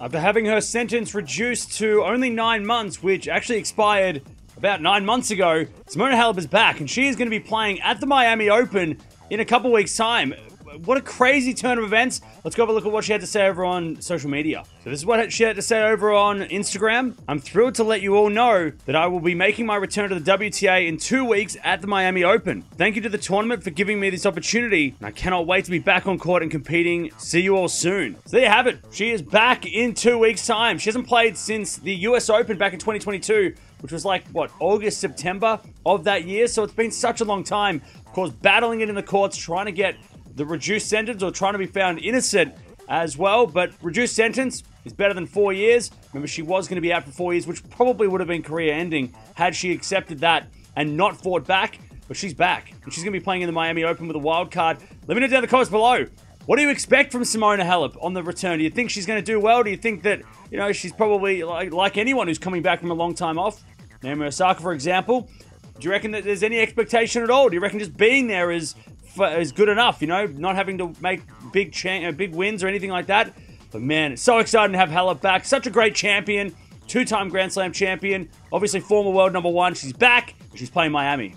After having her sentence reduced to only nine months, which actually expired about nine months ago, Simona Halep is back, and she is going to be playing at the Miami Open in a couple weeks' time. What a crazy turn of events. Let's go have a look at what she had to say over on social media. So this is what she had to say over on Instagram. I'm thrilled to let you all know that I will be making my return to the WTA in two weeks at the Miami Open. Thank you to the tournament for giving me this opportunity, and I cannot wait to be back on court and competing. See you all soon. So there you have it. She is back in two weeks' time. She hasn't played since the US Open back in 2022 which was like, what, August, September of that year. So it's been such a long time. Of course, battling it in the courts, trying to get the reduced sentence or trying to be found innocent as well. But reduced sentence is better than four years. Remember, she was going to be out for four years, which probably would have been career ending had she accepted that and not fought back. But she's back, and she's going to be playing in the Miami Open with a wild card. Let me know down the comments below. What do you expect from Simona Halep on the return? Do you think she's going to do well? Do you think that, you know, she's probably like, like anyone who's coming back from a long time off? Naomi Osaka, for example. Do you reckon that there's any expectation at all? Do you reckon just being there is is good enough? You know, not having to make big cha- uh, big wins or anything like that. But man, it's so exciting to have Halep back. Such a great champion, two-time Grand Slam champion. Obviously, former world number one. She's back. She's playing Miami.